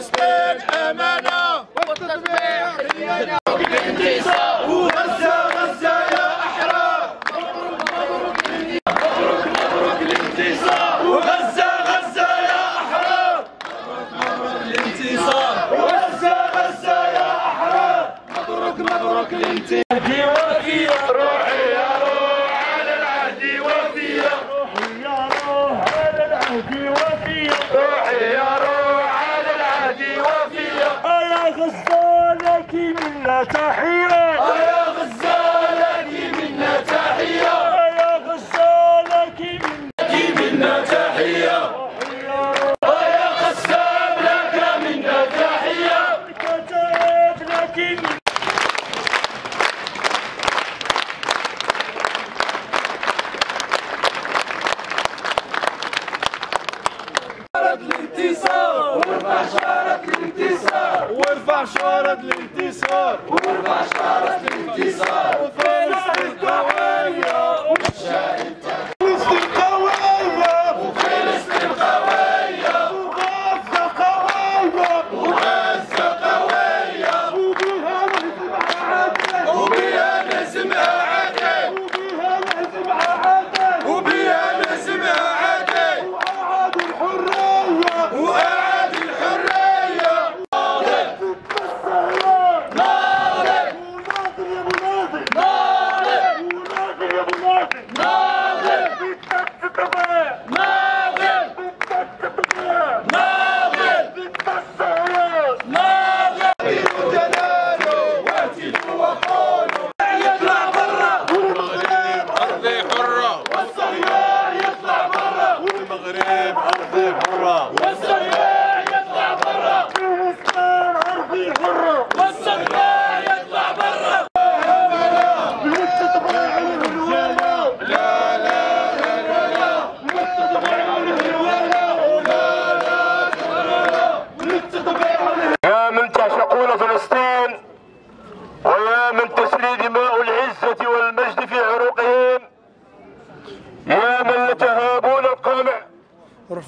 Harrisburg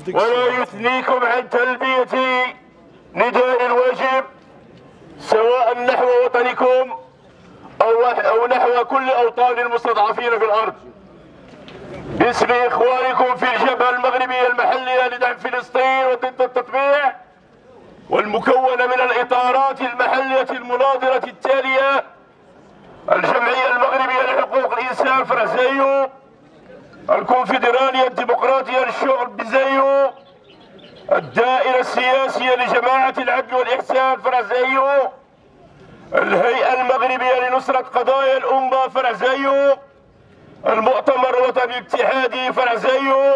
ولا يثنيكم عن تلبية نداء الواجب سواء نحو وطنكم أو أو نحو كل أوطان المستضعفين في الأرض. باسم إخوانكم في الجبهة المغربية المحلية لدعم فلسطين وضد التطبيع والمكونة من الإطارات المحلية المناظرة التالية الجمعية المغربية لحقوق الإنسان فرزيو الكونفدرالية الديمقراطية للشغل بزيو الدائرة السياسية لجماعة العدل والإحسان فرزيو الهيئة المغربية لنصرة قضايا الأمة فرزيو المؤتمر الوطني الاتحادي فرزيو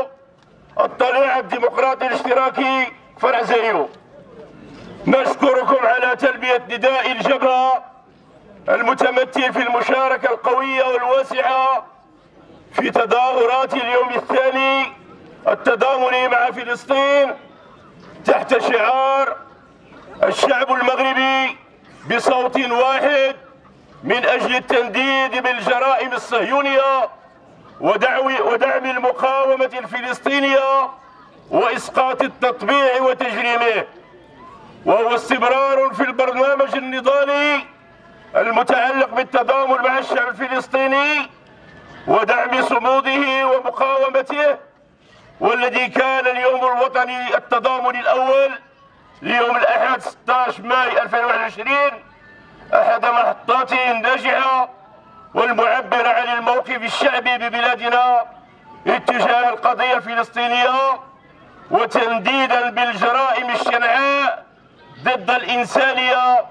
الطليعة الديمقراطي الاشتراكي فرزيو. نشكركم على تلبية نداء الجبهة المتمثل في المشاركة القوية والواسعة في تظاهرات اليوم الثاني التضامني مع فلسطين تحت شعار الشعب المغربي بصوت واحد من أجل التنديد بالجرائم الصهيونية ودعوي ودعم المقاومة الفلسطينية وإسقاط التطبيع وتجريمه. وهو استمرار في البرنامج النضالي المتعلق بالتضامن مع الشعب الفلسطيني ودعم صموده ومقاومته والذي كان اليوم الوطني التضامن الأول ليوم الأحد 16 ماي 2021 أحد محطاته الناجحة والمعبرة عن الموقف الشعبي ببلادنا اتجاه القضية الفلسطينية وتنديدا بالجرائم الشنعاء ضد الإنسانية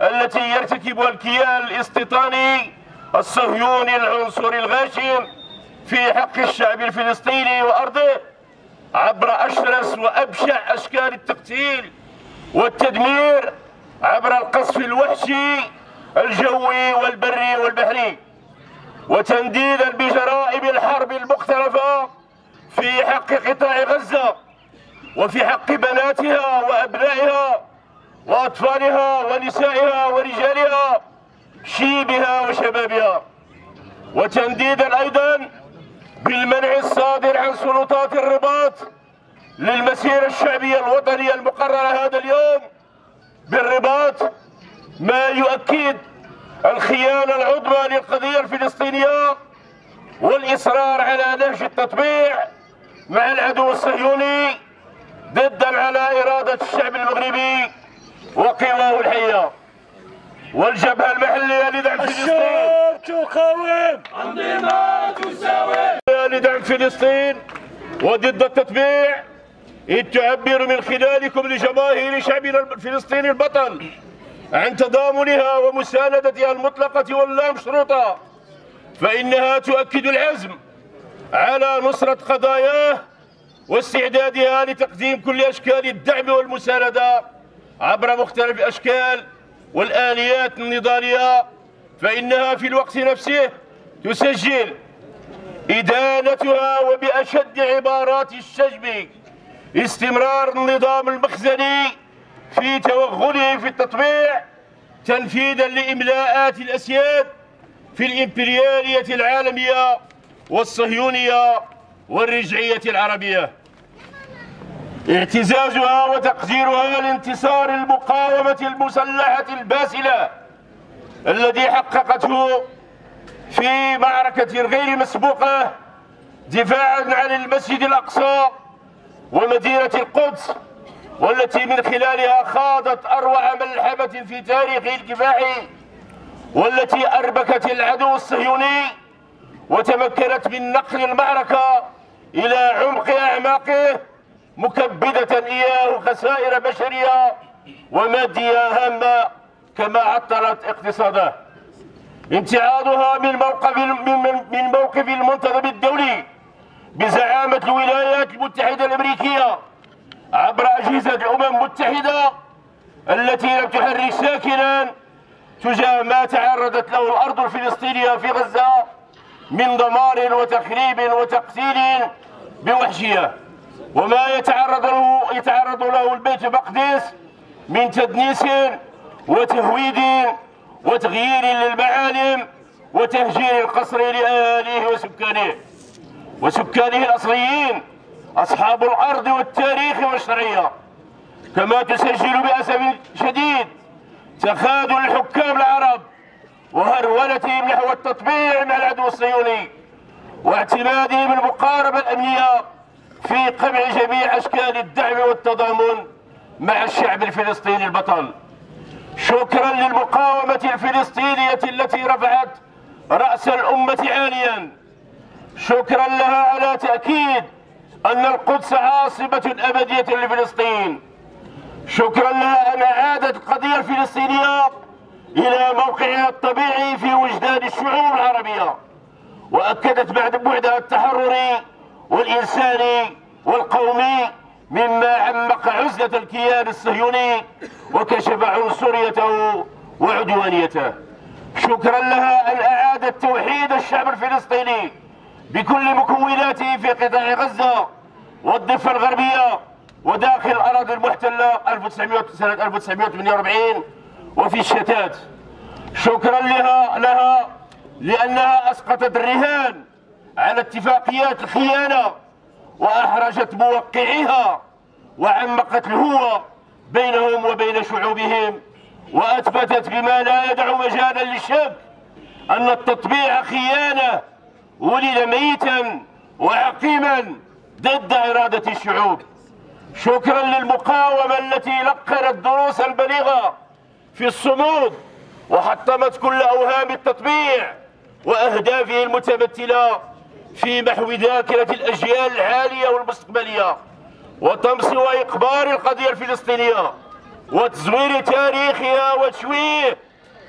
التي يرتكبها الكيان الاستيطاني الصهيوني العنصري الغاشم في حق الشعب الفلسطيني وأرضه عبر أشرس وأبشع أشكال التقتيل والتدمير عبر القصف الوحشي الجوي والبري والبحري وتنديدا بجرائم الحرب المختلفة في حق قطاع غزة وفي حق بناتها وأبنائها وأطفالها ونسائها ورجالها شيبها وشبابها. وتنديدا أيضا بالمنع الصادر عن سلطات الرباط للمسيرة الشعبية الوطنية المقررة هذا اليوم بالرباط ما يؤكد الخيانة العظمى للقضية الفلسطينية والإصرار على نهج التطبيع مع العدو الصهيوني ضدا على إرادة الشعب المغربي وقواه الحية. والجبهة المحلية لدعم فلسطين. الشعوب تقاوم. أنظمة تساوي لدعم فلسطين وضد التطبيع إذ تعبر من خلالكم لجماهير شعبنا الفلسطيني البطل عن تضامنها ومساندتها المطلقة واللامشروطة فإنها تؤكد العزم على نصرة قضاياه واستعدادها لتقديم كل أشكال الدعم والمساندة عبر مختلف أشكال والآليات النضالية فإنها في الوقت نفسه تسجل إدانتها وبأشد عبارات الشجب استمرار النظام المخزني في توغله في التطبيع تنفيذا لإملاءات الأسياد في الإمبريالية العالمية والصهيونية والرجعية العربية. اعتزازها وتقديرها لانتصار المقاومة المسلحة الباسلة الذي حققته في معركة غير مسبوقة دفاعا عن المسجد الأقصى ومدينة القدس والتي من خلالها خاضت أروع ملحمة في تاريخه الكفاحي والتي أربكت العدو الصهيوني وتمكنت من نقل المعركة إلى عمق أعماقه. مكبدة إياه خسائر بشرية ومادية هامة كما عطلت اقتصاده. امتعاضها من موقف من موقف المنتدب الدولي بزعامة الولايات المتحدة الأمريكية عبر أجهزة الأمم المتحدة التي لم تحرك ساكنا تجاه ما تعرضت له الأرض الفلسطينية في غزة من دمار وتخريب وتقتيل بوحشية. وما يتعرض له يتعرض له البيت المقدس من تدنيس وتهويد وتغيير للمعالم وتهجير القصر لأهاليه وسكانه. وسكانه الأصليين أصحاب الأرض والتاريخ والشرعية. كما تسجل بأسف شديد تخاذل الحكام العرب وهرولتهم نحو التطبيع مع العدو الصهيوني واعتمادهم المقاربة الأمنية في قمع جميع أشكال الدعم والتضامن مع الشعب الفلسطيني البطل. شكرا للمقاومة الفلسطينية التي رفعت رأس الأمة عاليا. شكرا لها على تأكيد أن القدس عاصمة أبدية لفلسطين. شكرا لها أن أعادت القضية الفلسطينية إلى موقعها الطبيعي في وجدان الشعوب العربية. وأكدت بعد بعدها التحرري والإنساني والقومي مما عمق عزلة الكيان الصهيوني وكشف عنصريته وعدوانيته. شكرا لها أن أعادت توحيد الشعب الفلسطيني بكل مكوناته في قطاع غزة والضفة الغربية وداخل الأراضي المحتلة 1900 سنة 1948 وفي الشتات. شكرا لها لها لأنها أسقطت الرهان على اتفاقيات الخيانة وأحرجت موقعيها وعمقت الهوة بينهم وبين شعوبهم وأثبتت بما لا يدع مجالا للشك أن التطبيع خيانة ولد ميتا وعقيما ضد إرادة الشعوب. شكرا للمقاومة التي لقنت دروسا بليغة في الصمود وحطمت كل أوهام التطبيع وأهدافه المتمثلة. في محو ذاكرة الأجيال الحالية والمستقبلية وطمس وإقبار القضية الفلسطينية وتزوير تاريخها وتشويه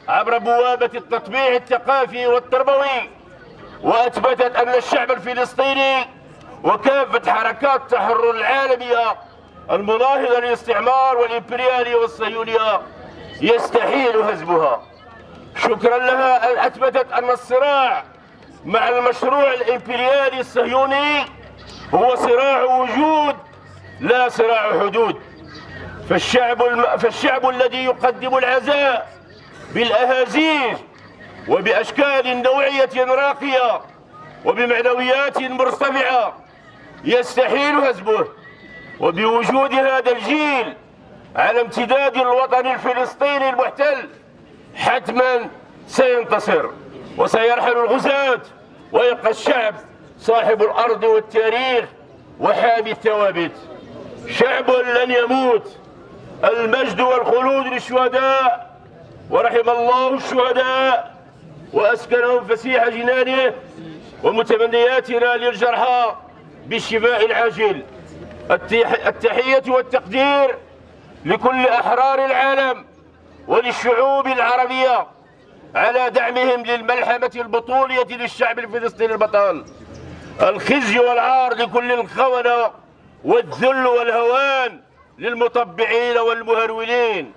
عبر بوابة التطبيع الثقافي والتربوي. وأثبتت أن الشعب الفلسطيني وكافة حركات التحرر العالمية المناهضة للاستعمار والإمبريالية والصهيونية يستحيل هزمها. شكرا لها. أن أثبتت أن الصراع مع المشروع الإمبريالي الصهيوني هو صراع وجود لا صراع حدود. فالشعب, الم... فالشعب الذي يقدم العزاء بالأهازيج وبأشكال نوعية راقية وبمعنويات مرتفعة يستحيل هزمه وبوجود هذا الجيل على امتداد الوطن الفلسطيني المحتل حتما سينتصر. وسيرحل الغزاة ويبقى الشعب صاحب الأرض والتاريخ وحامي الثوابت. شعب لن يموت. المجد والخلود للشهداء ورحم الله الشهداء وأسكنهم فسيح جنانه ومتمنياتنا للجرحى بالشفاء العاجل. التحية والتقدير لكل أحرار العالم وللشعوب العربية. على دعمهم للملحمة البطولية للشعب الفلسطيني البطل. الخزي والعار لكل الخونة والذل والهوان للمطبعين والمهرولين.